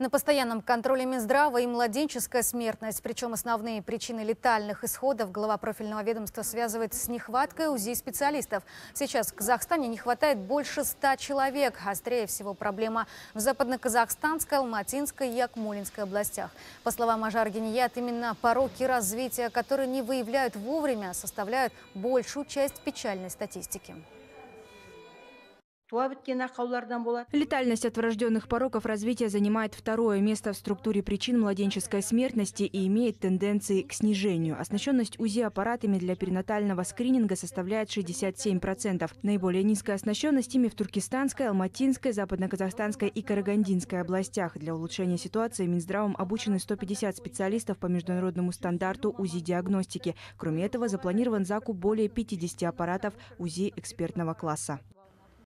На постоянном контроле Минздрава и младенческая смертность. Причем основные причины летальных исходов глава профильного ведомства связывает с нехваткой УЗИ-специалистов. Сейчас в Казахстане не хватает больше ста человек. Острее всего проблема в западно-казахстанской, алматинской и акмолинской областях. По словам Ажар Геният, именно пороки развития, которые не выявляют вовремя, составляют большую часть печальной статистики. Летальность от врожденных пороков развития занимает второе место в структуре причин младенческой смертности и имеет тенденции к снижению. Оснащенность УЗИ-аппаратами для перинатального скрининга составляет 67%. Наиболее низкая оснащенность ими в Туркестанской, Алматинской, Западно-Казахстанской и Карагандинской областях. Для улучшения ситуации Минздравом обучены 150 специалистов по международному стандарту УЗИ-диагностики. Кроме этого, запланирован закуп более 50 аппаратов УЗИ экспертного класса.